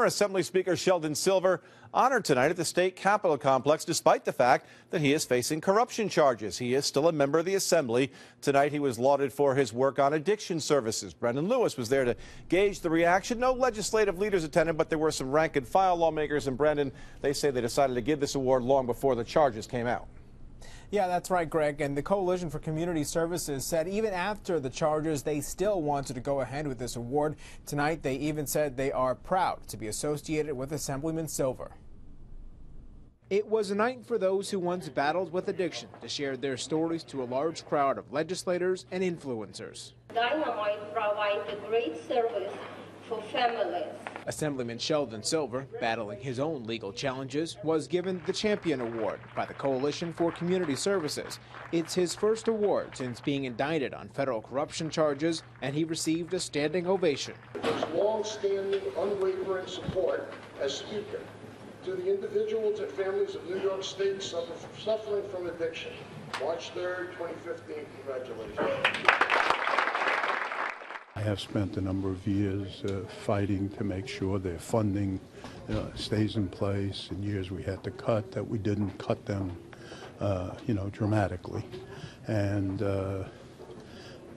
Former Assembly Speaker Sheldon Silver honored tonight at the state capitol complex despite the fact that he is facing corruption charges. He is still a member of the Assembly. Tonight he was lauded for his work on addiction services. Brendan Lewis was there to gauge the reaction. No legislative leaders attended, but there were some rank and file lawmakers. And Brendan, they say they decided to give this award long before the charges came out. Yeah, that's right, Greg. And the Coalition for Community Services said even after the charges, they still wanted to go ahead with this award. Tonight, they even said they are proud to be associated with Assemblyman Silver. It was a night for those who once battled with addiction to share their stories to a large crowd of legislators and influencers. Dynamite provides a great service for families. Assemblyman Sheldon Silver, battling his own legal challenges, was given the Champion Award by the Coalition for Community Services. It's his first award since being indicted on federal corruption charges, and he received a standing ovation. His long-standing, unwavering support as Speaker to the individuals and families of New York State suffering from addiction. March 3rd, 2015. Congratulations. I have spent a number of years uh, fighting to make sure their funding uh, stays in place. In years we had to cut, that we didn't cut them, uh, you know, dramatically. And uh,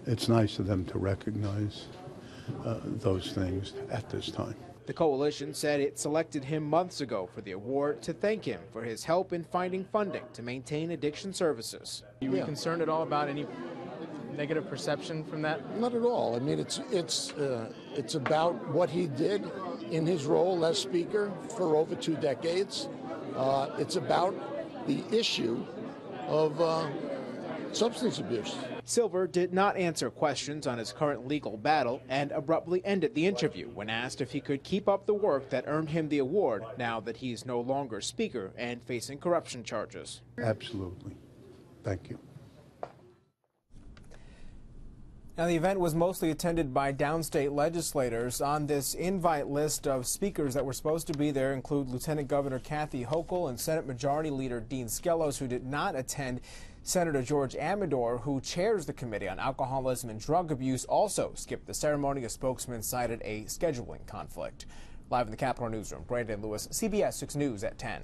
it's nice of them to recognize uh, those things at this time. The coalition said it selected him months ago for the award to thank him for his help in finding funding to maintain addiction services. Are you yeah. concerned at all about any negative perception from that? Not at all. I mean, it's it's uh, it's about what he did in his role as Speaker for over two decades. Uh, it's about the issue of uh, substance abuse. Silver did not answer questions on his current legal battle and abruptly ended the interview when asked if he could keep up the work that earned him the award now that he's no longer Speaker and facing corruption charges. Absolutely. Thank you. Now, the event was mostly attended by downstate legislators. On this invite list of speakers that were supposed to be there include Lieutenant Governor Kathy Hochul and Senate Majority Leader Dean Skelos, who did not attend. Senator George Amedore, who chairs the Committee on Alcoholism and Drug Abuse, also skipped the ceremony. A spokesman cited a scheduling conflict. Live in the Capitol Newsroom, Brandon Lewis, CBS 6 News at 10.